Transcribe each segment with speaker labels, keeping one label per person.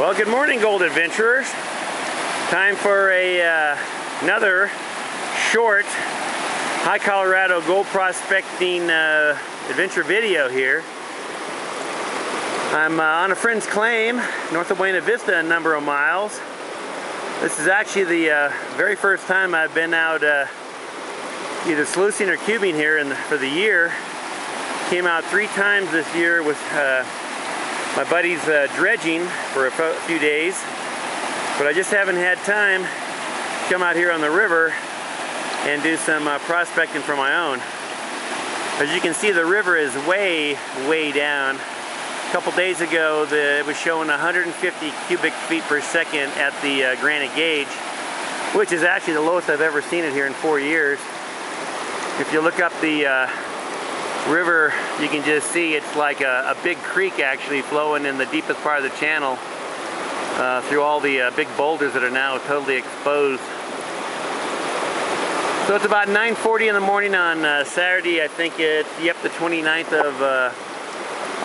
Speaker 1: Well, good morning, gold adventurers. Time for a uh, another short high Colorado gold prospecting uh, adventure video here. I'm uh, on a friend's claim north of Buena Vista a number of miles. This is actually the uh, very first time I've been out uh, either sluicing or cubing here in the, for the year. Came out three times this year with uh, my buddy's uh, dredging for a few days, but I just haven't had time to come out here on the river and do some uh, prospecting for my own. As you can see, the river is way, way down. A couple days ago, the, it was showing 150 cubic feet per second at the uh, granite gauge, which is actually the lowest I've ever seen it here in four years. If you look up the uh, river, you can just see it's like a, a, big creek actually flowing in the deepest part of the channel uh, through all the uh, big boulders that are now totally exposed. So it's about 9.40 in the morning on uh, Saturday, I think it's, yep, the 29th of uh,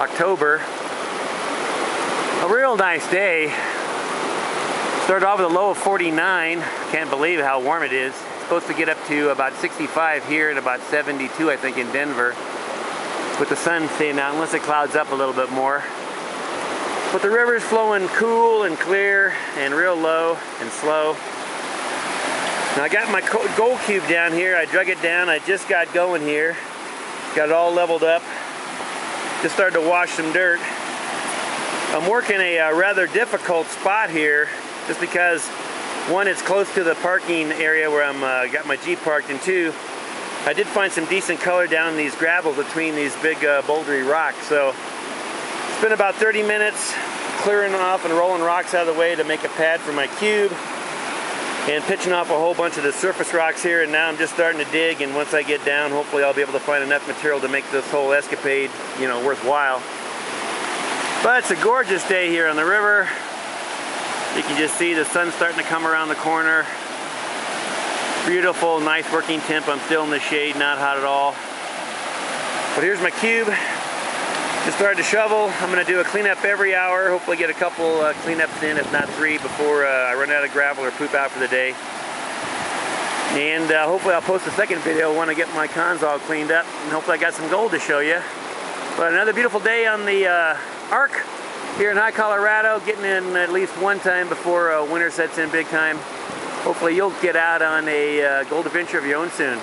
Speaker 1: October. A real nice day. Started off with a low of 49. Can't believe how warm it is. It's supposed to get up to about 65 here and about 72, I think, in Denver with the sun staying out, unless it clouds up a little bit more. But the river's flowing cool and clear and real low and slow. Now I got my gold cube down here. I drug it down. I just got going here. Got it all leveled up. Just started to wash some dirt. I'm working a uh, rather difficult spot here just because one, it's close to the parking area where I'm uh, got my Jeep parked and two, I did find some decent color down these gravels between these big uh, bouldery rocks. So it's been about 30 minutes clearing off and rolling rocks out of the way to make a pad for my cube and pitching off a whole bunch of the surface rocks here. And now I'm just starting to dig and once I get down hopefully I'll be able to find enough material to make this whole escapade you know worthwhile. But it's a gorgeous day here on the river. You can just see the sun starting to come around the corner Beautiful, nice working temp. I'm still in the shade, not hot at all. But here's my cube. Just started to shovel. I'm to do a cleanup every hour. Hopefully get a couple uh, cleanups in, if not three, before uh, I run out of gravel or poop out for the day. And uh, hopefully I'll post a second video when I get my cons all cleaned up. And hopefully I got some gold to show you. But another beautiful day on the uh, Ark here in High Colorado. Getting in at least one time before uh, winter sets in big time hopefully you'll get out on a uh, gold adventure of your own soon.